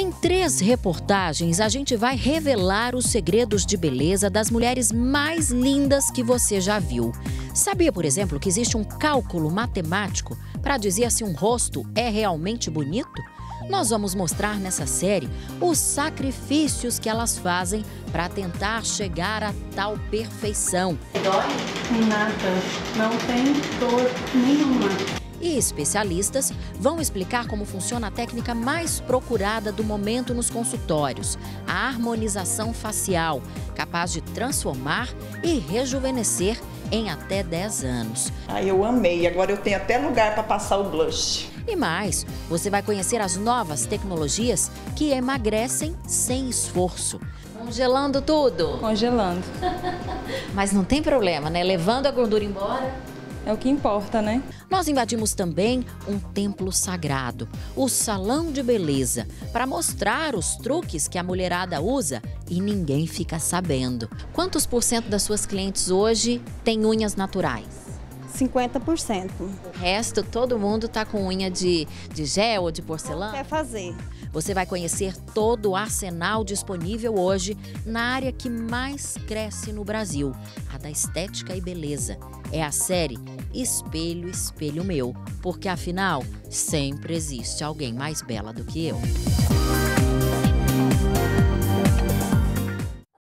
Em três reportagens, a gente vai revelar os segredos de beleza das mulheres mais lindas que você já viu. Sabia, por exemplo, que existe um cálculo matemático para dizer se um rosto é realmente bonito? Nós vamos mostrar nessa série os sacrifícios que elas fazem para tentar chegar a tal perfeição. Dói? Nada. Não tem dor nenhuma e especialistas vão explicar como funciona a técnica mais procurada do momento nos consultórios, a harmonização facial, capaz de transformar e rejuvenescer em até 10 anos. Ah, eu amei. Agora eu tenho até lugar para passar o blush. E mais, você vai conhecer as novas tecnologias que emagrecem sem esforço. Congelando tudo? Congelando. Mas não tem problema, né? Levando a gordura embora é o que importa, né? Nós invadimos também um templo sagrado, o Salão de Beleza, para mostrar os truques que a mulherada usa e ninguém fica sabendo. Quantos por cento das suas clientes hoje têm unhas naturais? 50%. O resto, todo mundo tá com unha de, de gel ou de porcelana? Quer fazer. Você vai conhecer todo o arsenal disponível hoje na área que mais cresce no Brasil, a da estética e beleza. É a série Espelho, Espelho Meu, porque afinal sempre existe alguém mais bela do que eu.